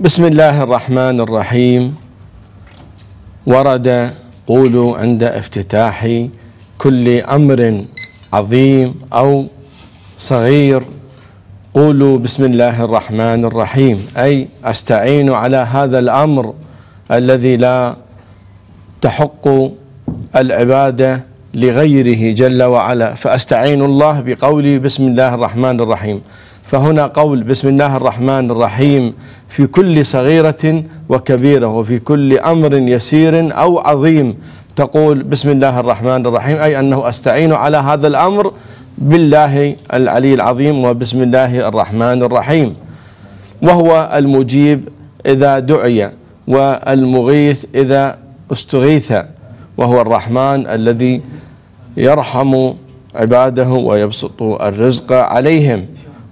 بسم الله الرحمن الرحيم ورد قولوا عند افتتاح كل أمر عظيم أو صغير قولوا بسم الله الرحمن الرحيم اي استعين على هذا الامر الذي لا تحق العباده لغيره جل وعلا فاستعين الله بقولي بسم الله الرحمن الرحيم فهنا قول بسم الله الرحمن الرحيم في كل صغيرة وكبيرة وفي كل أمر يسير أو عظيم. تقول بسم الله الرحمن الرحيم أي أنه أستعين على هذا الأمر بالله العلي العظيم وبسم الله الرحمن الرحيم. وهو المجيب إذا دعي والمغيث إذا استغيث وهو الرحمن الذي يرحم عباده ويبسط الرزق عليهم.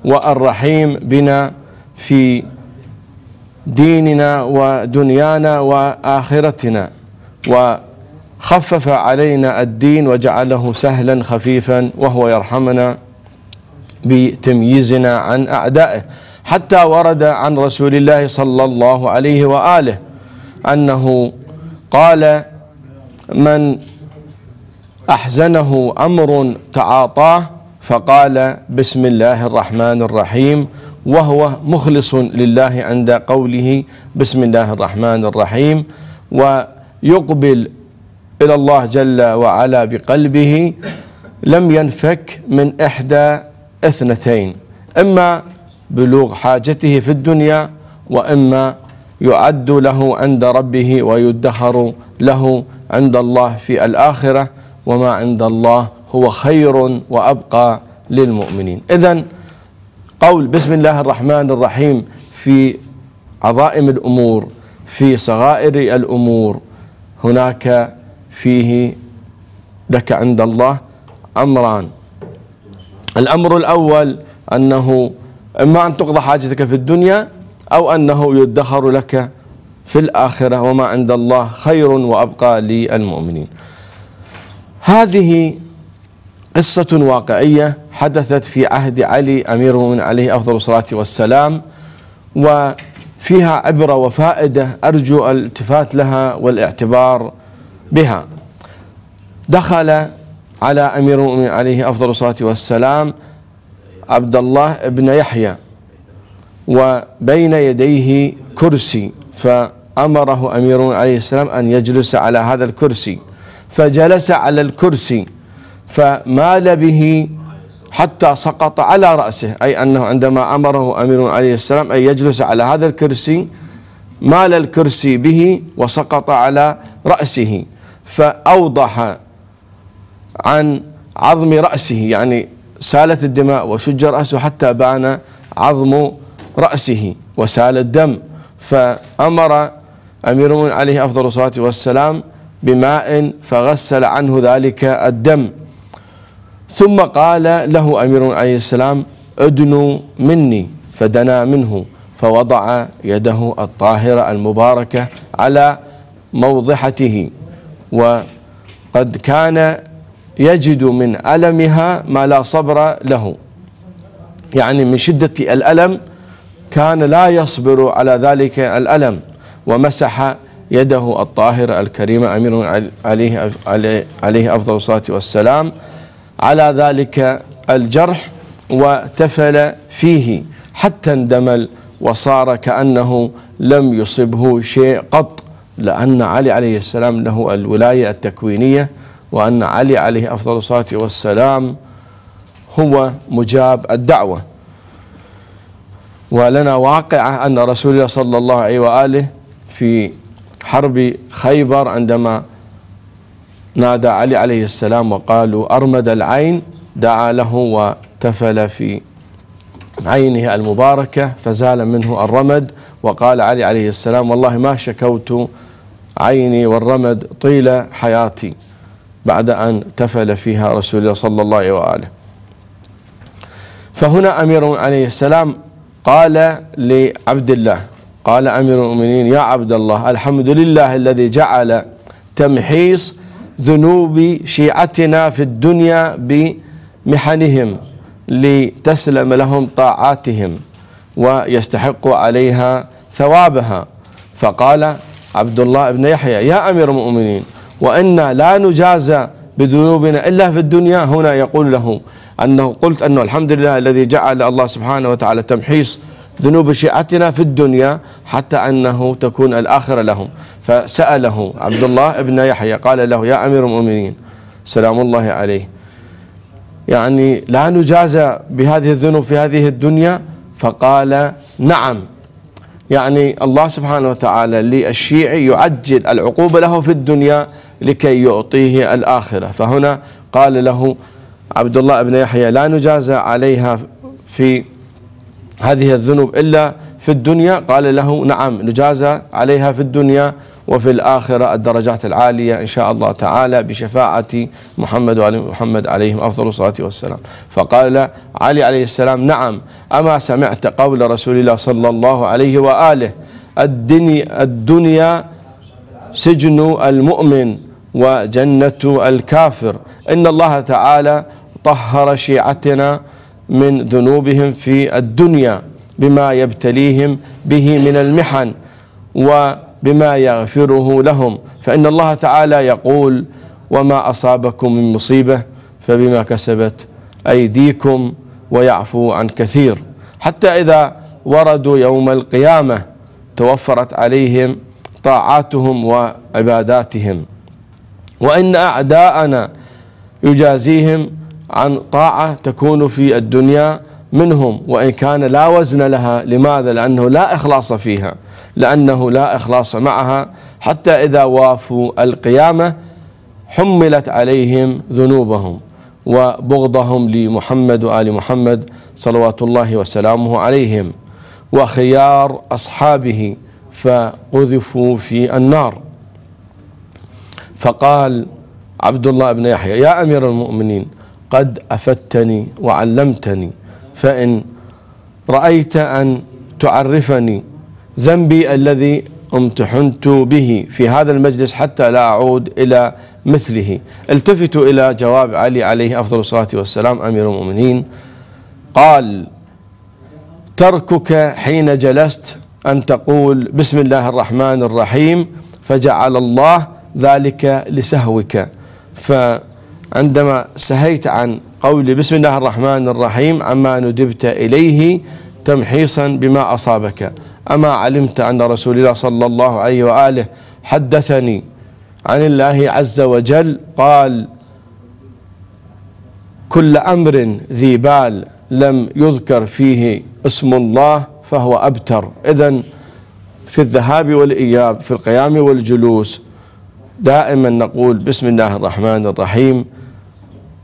والرحيم بنا في ديننا ودنيانا وآخرتنا. وخفف علينا الدين وجعله سهلا خفيفا وهو يرحمنا بتمييزنا عن أعدائه. حتى ورد عن رسول الله صلى الله عليه وآله أنه قال من أحزنه أمر تعاطاه فقال بسم الله الرحمن الرحيم وهو مخلص لله عند قوله بسم الله الرحمن الرحيم ويقبل إلى الله جل وعلا بقلبه لم ينفك من إحدى اثنتين إما بلوغ حاجته في الدنيا وإما يعد له عند ربه ويدخر له عند الله في الآخرة وما عند الله هو خير وأبقى للمؤمنين. اذا قول بسم الله الرحمن الرحيم في عظائم الأمور في صغائر الأمور هناك فيه لك عند الله أمران. الأمر الأول أنه إما أن تقضى حاجتك في الدنيا أو أنه يدخر لك في الآخرة وما عند الله خير وأبقى للمؤمنين. هذه قصة واقعية حدثت في عهد علي أمير المؤمنين عليه أفضل الصلاة والسلام وفيها عبرة وفائدة أرجو الالتفات لها والاعتبار بها. دخل على أمير المؤمنين عليه أفضل الصلاة والسلام عبد الله بن يحيى وبين يديه كرسي فأمره أمير عليه السلام أن يجلس على هذا الكرسي فجلس على الكرسي. فمال به حتى سقط على رأسه أي أنه عندما أمره أمير عليه السلام أن يجلس على هذا الكرسي مال الكرسي به وسقط على رأسه فأوضح عن عظم رأسه يعني سالت الدماء وشج رأسه حتى بان عظم رأسه وسال الدم. فأمر أمير عليه أفضل الصلاة والسلام بماء فغسل عنه ذلك الدم. ثم قال له أمير عليه السلام ادنوا مني. فدنا منه فوضع يده الطاهرة المباركة على موضحته وقد كان يجد من ألمها ما لا صبر له. يعني من شدة الألم كان لا يصبر على ذلك الألم ومسح يده الطاهرة الكريمة أمير عليه, عليه أفضل الصلاة والسلام. على ذلك الجرح وتفل فيه حتى اندمل وصار كأنه لم يصبه شيء قط لأن علي عليه السلام له الولاية التكوينية وأن علي عليه أفضل الصلاة والسلام هو مجاب الدعوة. ولنا واقعة أن رسول الله صلى الله عليه وآله في حرب خيبر عندما نادى علي عليه السلام وقالوا أرمد العين دعا له وتفل في عينه المباركة فزال منه الرمد وقال علي عليه السلام والله ما شكوت عيني والرمد طيل حياتي بعد أن تفل فيها رسول الله صلى الله عليه وآله. فهنا أمير عليه السلام قال لعبد الله قال أمير المؤمنين يا عبد الله الحمد لله الذي جعل تمحيص ذنوب شيعتنا في الدنيا بمحنهم لتسلم لهم طاعاتهم ويستحق عليها ثوابها. فقال عبد الله بن يحيى يا أمير المؤمنين وإنا لا نجازى بذنوبنا إلا في الدنيا. هنا يقول له أنه قلت أنه الحمد لله الذي جعل الله سبحانه وتعالى تمحيص ذنوب شيعتنا في الدنيا حتى أنه تكون الآخرة لهم. فسأله عبد الله بن يحيى قال له يا أمير المؤمنين سلام الله عليه. يعني لا نجازى بهذه الذنوب في هذه الدنيا؟ فقال نعم. يعني الله سبحانه وتعالى للشيعي يعجل العقوبة له في الدنيا لكي يعطيه الآخرة. فهنا قال له عبد الله بن يحيى لا نجازى عليها في هذه الذنوب إلا في الدنيا. قال له نعم نجازى عليها في الدنيا وفي الآخرة الدرجات العالية إن شاء الله تعالى بشفاعة محمد وآل محمد عليهم أفضل الصلاة والسلام. فقال علي عليه السلام نعم أما سمعت قول رسول الله صلى الله عليه وآله الدنيا, الدنيا سجن المؤمن وجنة الكافر. إن الله تعالى طهر شيعتنا من ذنوبهم في الدنيا بما يبتليهم به من المحن. وبما يغفره لهم. فإن الله تعالى يقول وما أصابكم من مصيبة فبما كسبت أيديكم ويعفو عن كثير. حتى إذا وردوا يوم القيامة توفرت عليهم طاعاتهم وعباداتهم. وإن أعداءنا يجازيهم عن طاعة تكون في الدنيا منهم وإن كان لا وزن لها لماذا؟ لأنه لا إخلاص فيها. لأنه لا إخلاص معها حتى إذا وافوا القيامة حملت عليهم ذنوبهم وبغضهم لمحمد وآل محمد صلوات الله وسلامه عليهم وخيار أصحابه فقذفوا في النار. فقال عبد الله بن يحيى يا أمير المؤمنين قد أفدتني وعلمتني فإن رأيت أن تعرفني ذنبي الذي امتحنت به في هذا المجلس حتى لا أعود إلى مثله. التفتوا إلى جواب علي عليه أفضل الصلاة والسلام أمير المؤمنين. قال تركك حين جلست أن تقول بسم الله الرحمن الرحيم فجعل الله ذلك لسهوك. فعندما سهيت عن قول بسم الله الرحمن الرحيم عما ندبت إليه تمحيصا بما أصابك. أما علمت أن رسول الله صلى الله عليه وآله حدثني عن الله عز وجل قال كل أمر ذي بال لم يذكر فيه اسم الله فهو أبتر. إذا في الذهاب والإياب في القيام والجلوس دائما نقول بسم الله الرحمن الرحيم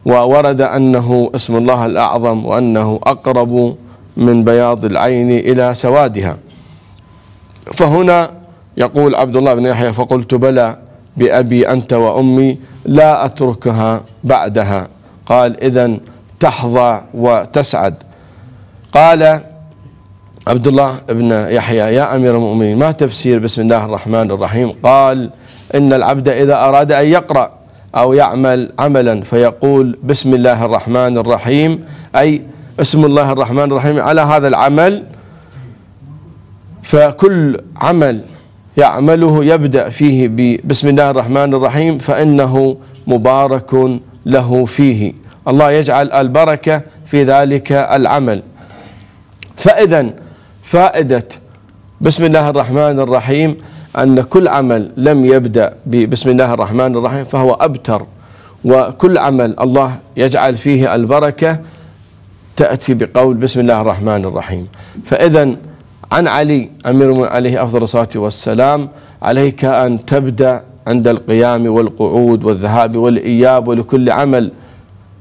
وورد أنه اسم الله الأعظم وأنه أقرب من بياض العين إلى سوادها. فهنا يقول عبد الله بن يحيى فقلت بلى بأبي أنت وأمي لا أتركها بعدها. قال إذا تحظى وتسعد. قال عبد الله بن يحيى يا أمير المؤمنين ما تفسير بسم الله الرحمن الرحيم؟ قال إن العبد إذا أراد أن يقرأ أو يعمل عملا فيقول بسم الله الرحمن الرحيم أي اسم الله الرحمن الرحيم على هذا العمل فكل عمل يعمله يبدأ فيه بسم الله الرحمن الرحيم فإنه مبارك له فيه. الله يجعل البركة في ذلك العمل. فإذا فائدة بسم الله الرحمن الرحيم أن كل عمل لم يبدأ بسم الله الرحمن الرحيم فهو أبتر. وكل عمل الله يجعل فيه البركة تأتي بقول بسم الله الرحمن الرحيم. فإذا عن علي أمير عليه أفضل الصلاة والسلام عليك أن تبدأ عند القيام والقعود والذهاب والإياب ولكل عمل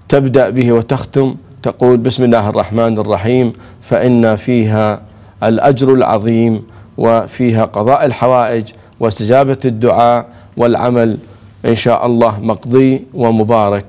تبدأ به وتختم. تقول بسم الله الرحمن الرحيم فإن فيها الأجر العظيم وفيها قضاء الحوائج واستجابة الدعاء والعمل إن شاء الله مقضي ومبارك.